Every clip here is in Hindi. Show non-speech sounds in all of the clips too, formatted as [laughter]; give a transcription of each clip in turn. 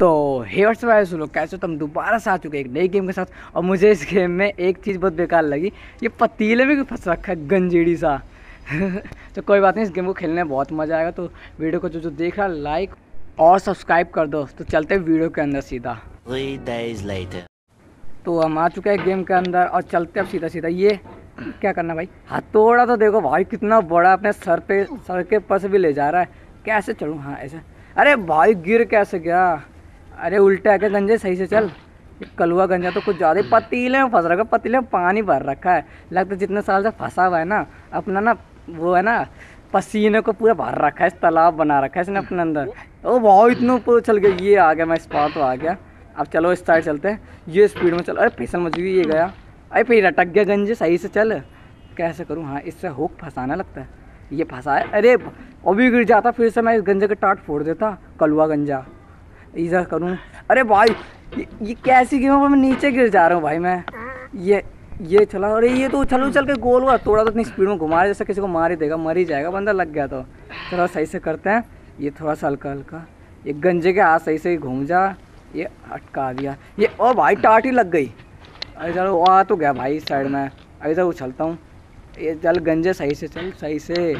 तो हेवर्स वाले सुनो कैसे तो हम दोबारा से आ चुके हैं एक नई गेम के साथ। और मुझे इस गेम में एक चीज़ बहुत बेकार लगी। ये पतीले में भी फंस रखा है गंजेड़ी सा? [laughs] तो कोई बात नहीं इस गेम को खेलने में बहुत मज़ा आएगा। तो वीडियो को जो जो देख रहा है लाइक और सब्सक्राइब कर दो। तो चलते हैं वीडियो के अंदर सीधा. तो हम आ चुके हैं गेम के अंदर और चलते अब सीधा सीधा। ये क्या करना भाई? हथौड़ा तो देखो भाई कितना बड़ा अपने सर पे सर के ऊपर से भी ले जा रहा है। कैसे चलूँ? हाँ ऐसे। अरे भाई गिर कैसे गया? अरे उल्टा है क्या गंजे? सही से चल। कलुआ गंजा तो कुछ ज़्यादा पतीले में फंस रखा पतीले में पानी भर रखा है। लगता है जितने साल से फंसा हुआ है ना, अपना ना वो है ना, पसीने को पूरा भर रखा है, इस तालाब बना रखा है इसने अपने अंदर। ओ भाव इतना ऊपर चल गया, ये आ गया, मैं इस पार तो आ गया। अब चलो इस साइड चलते हैं। ये स्पीड में चलो, अरे फिसल मच गई ये गया। अरे फिर अटक गया गंजे, सही से चल। कैसे करूँ? हाँ इससे हुक फंसाना लगता है। ये फंसा है अरे, अभी गिर जाता, फिर से मैं इस गंजे का टाट फोड़ देता, कलुआ गंजा। इधर करूँ। अरे भाई ये, ये कैसी गेम मैं नीचे गिर जा रहा हूँ भाई मैं। ये ये चला अरे ये तो उछल चल के गोल हुआ। थोड़ा तो इतनी स्पीड में घुमा जैसे किसी को मार ही देगा मर ही जाएगा बंदा लग गया तो। थोड़ा सही से करते हैं। ये थोड़ा सा हल्का हल्का। ये गंजे के हाथ सही से घूम जा। ये अटका दिया। ये ओ भाई टाट लग गई। अरे चलो आ तो गया भाई साइड में। अभी तो उछलता हूँ। ये चल गंजे सही से चल सही से।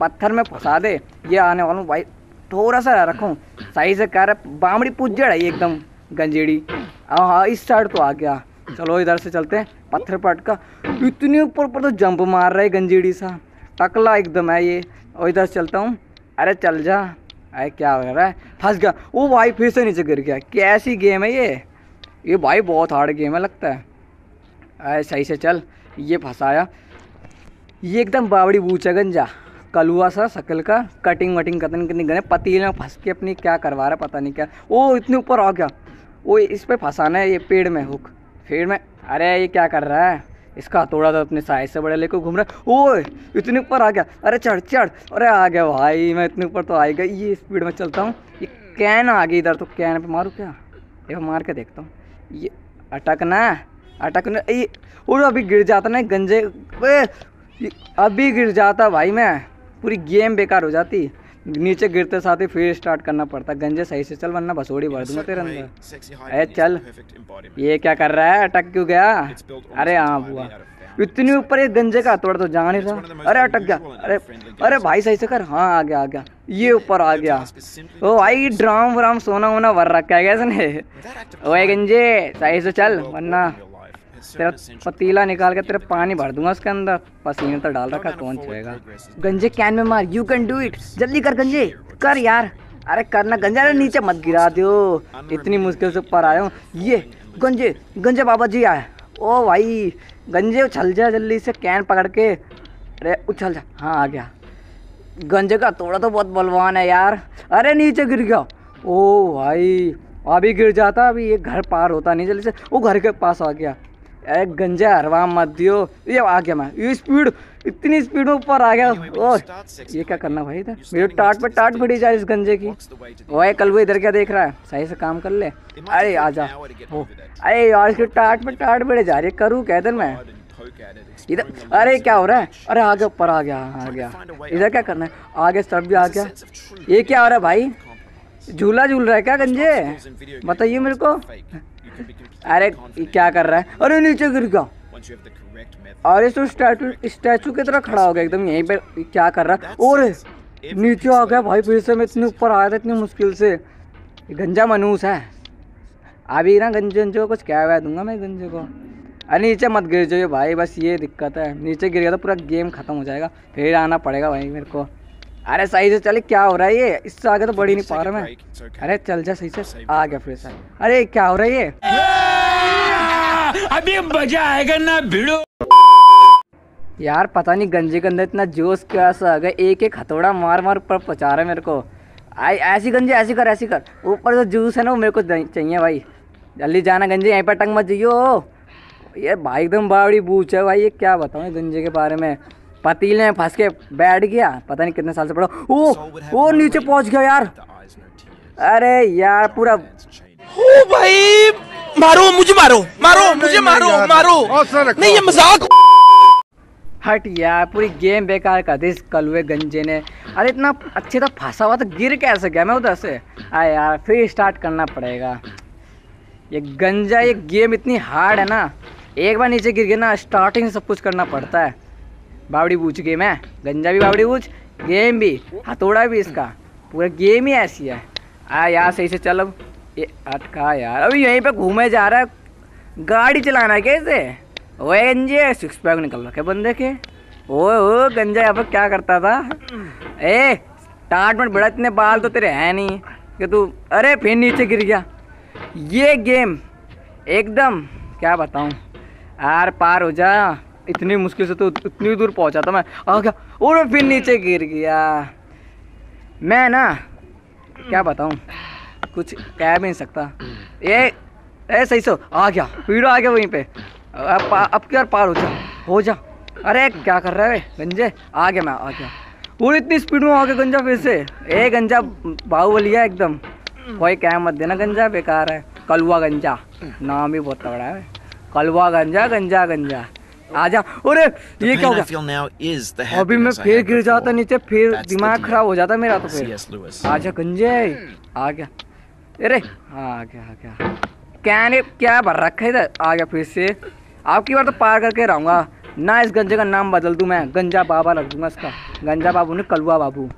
पत्थर में फंसा दे। ये आने वाला हूँ भाई। थोड़ा सा रखूँ। सही से कह रहा बामड़ी पुज्जड़ है एकदम गंजेड़ी। हाँ हाँ इस साइड तो आ गया। चलो, इधर से चलते हैं, पत्थर पर अटका इतनी ऊपर ऊपर तो जंप मार रहा है गंजेड़ी सा। टकला एकदम है ये। और इधर से चलता हूँ। अरे, चल जा। अरे, क्या हो रहा है? फंस गया। वो भाई, फिर से नीचे गिर गया। कैसी गेम है ये? ये भाई, बहुत हार्ड गेम है, लगता है। अरे, सही से चल। ये फंसाया। ये एकदम बावड़ी बूच गंजा। कलुआ सा, शकल का कटिंग वटिंग कतन कितनी गने पतीले में फंस के अपनी क्या करवा रहा पता नहीं क्या। ओ, इतने ऊपर आ गया। वो इस पर फंसाना है, ये पेड़ में, हुक। पेड़ में, अरे, ये क्या कर रहा है? इसका हथौड़ा तो अपने साइज़ से बड़े लेकर घूम रहा है। ओ, इतने ऊपर आ गया। अरे, चढ़ चढ़। अरे, आ गया भाई, मैं इतने ऊपर तो आएगा ये स्पीड में चलता हूँ। ये कैन आ गई इधर तो कैन पे मारूँ क्या? ये मार के देखता हूँ। ये अटकना अटकना, ये और अभी गिर जाता ना गंजे अभी गिर जाता भाई मैं। पूरी गेम बेकार हो जाती। नीचे गिरते साथ ही फिर स्टार्ट करना पड़ता। गंजे सही से चल, वरना बसोड़ी भर दूँगा तेरे अंदर। अरे चल। ये क्या कर रहा है? अटक क्यों गया? अरे हाँ बुआ इतनी ऊपर ये गंजे का थोड़ा तो जान ही रहा। अरे अटक गया। अरे अरे भाई सही से कर। हाँ आ गया आ गया। ये ऊपर आ गया। ओ भाई, ड्राम व्राम सोना वोना भर रखा है क्या इसने? ओए गंजे, सही से चल, वरना तेरा पतीला निकाल के तेरे पानी भर दूँगा उसके अंदर। पसीने तो डाल रखा, कौन छुएगा? गंजे कैन में मार यू कैन डू इट जल्दी कर गंजे, कर यार। अरे करना गंजे नीचे मत गिरा दो इतनी मुश्किल से ऊपर आया हूँ। ये, गंजे गंजे बाबा जी आए। ओ भाई, गंजे उछल जा जल्दी से, कैन पकड़ के। अरे उछल जा। हाँ आ गया। गंजे का थोड़ा तो बहुत बलवान है यार। अरे नीचे गिर गया। ओ भाई, अभी गिर जाता, अभी ये घर पार होता नहीं, जल्दी से। वो घर के पास आ गया। अरे गंजा हरवा मत दियो। ये आ गया मैं। ये स्पीड इतनी स्पीड में ऊपर आ गया। ओ ये क्या करना भाई इधर? मेरे टाट पे टाट फटी जा रही इस गंजे की। ओए कल वो इधर क्या देख रहा है? सही से काम कर ले। अरे आ जा। अरे यार इसकी टाट पे टाट बढ़े जा रही है। करूँ क्या इधर मैं? इधर अरे क्या हो रहा है? अरे आगे ऊपर आ गया आ गया। इधर क्या करना है? आगे सब भी आ गया। ये क्या हो रहा है भाई? झूला झूल रहा है क्या गंजे? बताइए मेरे को। अरे, क्या कर रहा है? अरे, नीचे गिर गया। अरे तो स्टैचू स्टैचू की तरह खड़ा हो गया एकदम, यहीं पे क्या कर रहा है? और नीचे आ गया भाई, फिर से मैं इतने ऊपर आया था इतनी मुश्किल से। गंजा मनूस है। अभी ना गंजे गंजे को कुछ क्या दूँगा मैं गंजे को। अरे, नीचे मत गिर जाइए भाई, बस ये दिक्कत है। नीचे गिर गया तो पूरा गेम खत्म हो जाएगा। फिर आना पड़ेगा भाई मेरे को। अरे सही से चले क्या हो रहा है ये? इससे आगे तो बढ़ी नहीं पा रहा मैं अरे चल जा सही से। आ गया फिर से। अरे क्या हो रहा है ये? अभी मज़ा आएगा ना भिड़ो। यार पता नहीं गंजे के अंदर इतना जोश क्या सा आ गया एक एक हथौड़ा मार मार ऊपर पहुँचा रहा है मेरे को। आई ऐसी गंजे ऐसी कर ऐसी कर। ऊपर जो जूस है ना वो मेरे को चाहिए भाई। जल्दी जाना गंजे यहीं पर टंग मत जाइयो। ये भाई एकदम बावड़ी बूच है भाई ये क्या बताऊँ गंजे के बारे में। पतीले में फंस के बैठ गया पता नहीं कितने साल से पड़ा ओ ओ नीचे पहुँच गया यार। अरे यार पूरा ओ भाई मारो मुझे मारो मारो मुझे मारो मारो। नहीं ये मज़ाक हट यार पूरी गेम बेकार कर दी इस कलुए गंजे ने। अरे इतना अच्छे तो फंसा हुआ तो गिर कैसे गया मैं उधर से? आ यार फिर स्टार्ट करना पड़ेगा। ये गंजा ये गेम इतनी हार्ड है ना। एक बार नीचे गिर गया ना स्टार्टिंग सब कुछ करना पड़ता है। बावड़ी बूझ गेम है? गंजा भी बावड़ी बूझ गेम भी। हथौड़ा भी इसका। पूरा गेम ही ऐसी है। आ यार, सही से चल अब। ये अटका यार। अभी यहीं पे घूमे जा रहा है। गाड़ी चलाना कैसे ओए गंजे सिक्स पैक निकल रखे बंदे के। ओए ओ गंजा यहाँ पर क्या करता था? ए टाट मत बड़ा इतने बाल तो तेरे हैं नहीं। कि तू, अरे, फिर नीचे गिर गया। ये गेम, एकदम, क्या बताऊँ। आर पार हो जा। इतनी मुश्किल से तो इतनी दूर पहुँचा था मैं। आ गया। और फिर नीचे गिर गया। मैं ना, क्या बताऊँ? कुछ कह भी नहीं सकता। ये, ए, सही सो आ गया। फिर आ गया वहीं पे। अब अब क्या पार हो जा हो जा। अरे, क्या कर रहा है गंजे। आ गया मैं, आ गया। पूरी इतनी स्पीड में आ गया गंजा फिर से। ए, गंजा, बाहुबली है एकदम। कोई क्या मत देना, गंजा बेकार है। कलवा गंजा। नाम ही बहुत तगड़ा है। कलवा गंजा गंजा गंजा। आजा। अरे ये क्या हो गया अभी मैं फिर गिर जाता नीचे फिर दिमाग खराब हो जाता मेरा तो फिर। आजा गंजे। आ गया। अरे आ गया आ गया। क्या ने क्या भर रखा है इधर? आ गया फिर से। आपकी बार तो पार करके रहूँगा। ना इस गंजे का नाम बदल दूँ मैं। गंजा बाबा रख दूँगा इसका। गंजा बाबू ने कलुआ बाबू।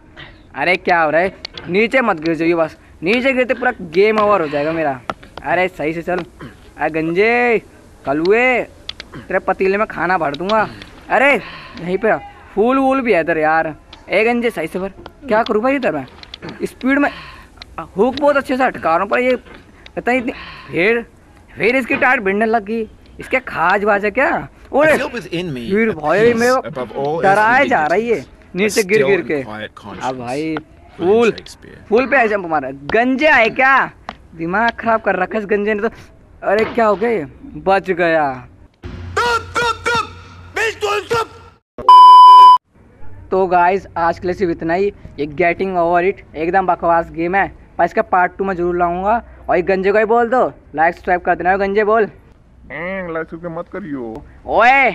अरे क्या हो रहा है? नीचे मत गिर जाइए बस। नीचे गिरते पूरा गेम ओवर हो जाएगा मेरा। अरे सही से चल। अरे गंजे कलुए। तेरे पतीले में खाना भर दूँगा। अरे यहीं पे फूल वूल भी है इधर यार। ए गंजे सही से भर। क्या करूँ भाई इधर मैं? स्पीड में हुक बहुत अच्छे से अटका रहा हूँ पर ये पता इतनी फिर फिर इसकी टायर भिड़ने लग गई। इसके खाज बाज है क्या? ओए फिर भाई मेरे earthly जा रहा है नीचे गिर गिर के। अब भाई फूल फूल पे जंप मारा। गंजे आए क्या? दिमाग खराब कर रखा है इस गंजे ने तो। अरे क्या हो गया बच गया। तो गाइज़ आज के लिए सिर्फ़ इतना ही। ये गेटिंग ओवर इट एकदम बकवास गेम है। पर इसका पार्ट टू मैं ज़रूर लाऊँगा। और एक गंजे को ही बोल दो। लाइक सब्सक्राइब कर देना। गंजे बोल। लाइक मत करियो। ओए!